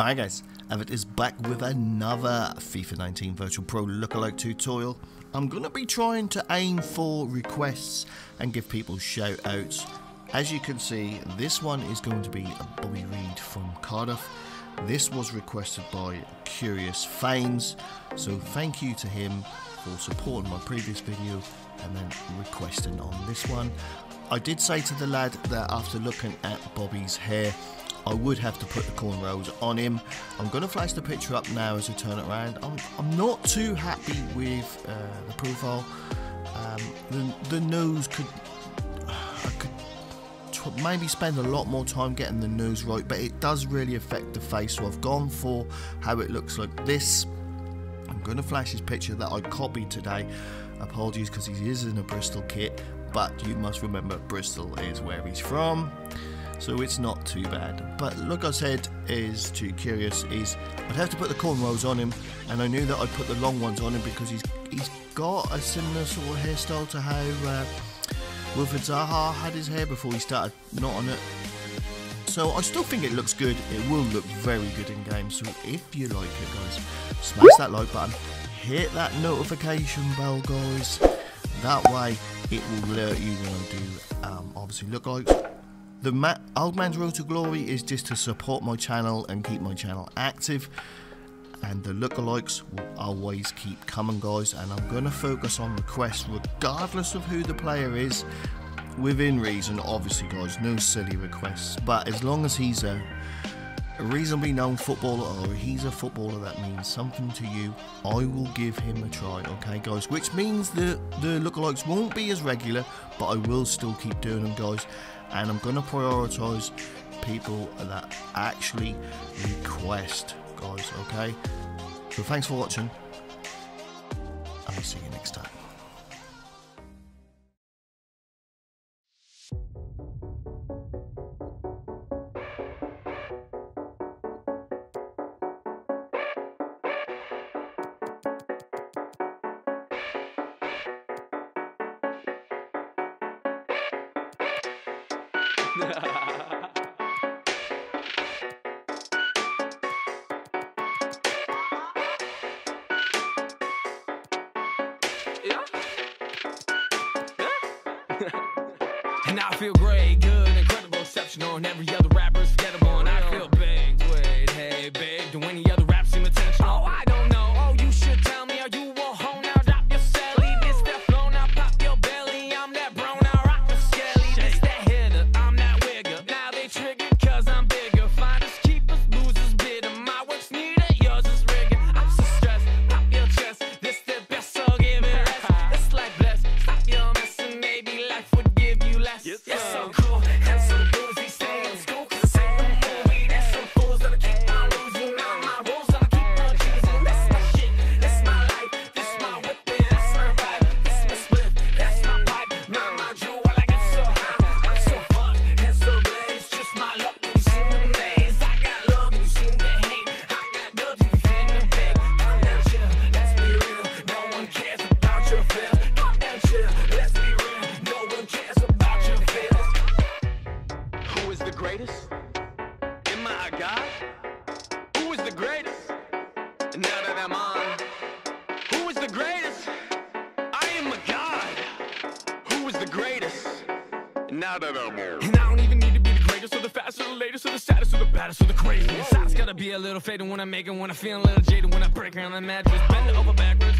Alright guys, Avit is back with another FIFA 19 Virtual Pro lookalike tutorial. I'm going to be trying to aim for requests and give people shout outs. As you can see, this one is going to be Bobby Reid from Cardiff. This was requested by Curious Fanes, so thank you to him for supporting my previous video and then requesting on this one. I did say to the lad that after looking at Bobby's hair, I would have to put the cornrows on him. I'm going to flash the picture up now as I turn it around. I'm, I'm not too happy with uh, the profile. Um, the, the nose could, I could maybe spend a lot more time getting the nose right, but it does really affect the face. So I've gone for how it looks like this. I'm going to flash his picture that I copied today. Apologies because he is in a Bristol kit, but you must remember Bristol is where he's from so it's not too bad. But like I said, is too curious is I'd have to put the cornrows on him, and I knew that I'd put the long ones on him because he's he's got a similar sort of hairstyle to how uh, Wilfried Zaha had his hair before he started not on it. So I still think it looks good. It will look very good in game. So if you like it, guys, smash that like button, hit that notification bell, guys. That way, it will alert you when I do um, obviously look like the Ma Old Man's Road to Glory is just to support my channel and keep my channel active. And the lookalikes will always keep coming, guys. And I'm going to focus on requests regardless of who the player is. Within reason, obviously, guys. No silly requests. But as long as he's a, reasonably known footballer or he's a footballer that means something to you, I will give him a try, okay, guys? Which means that the lookalikes won't be as regular, but I will still keep doing them, guys and I'm going to prioritize people that actually request, guys. Okay, so thanks for watching, and I'll see you next time. And I feel great, good, incredible, exceptional, and every other rapper's forgettable. And now that I'm on, who is the greatest? I am a god. Who is the greatest? And now that I'm on. And I don't even need to be the greatest or the fastest or the latest or the saddest or the baddest or the craziest. Just gotta be a little faded when I make it, when I feel a little jaded, when I break on the mattress. Bend over backwards,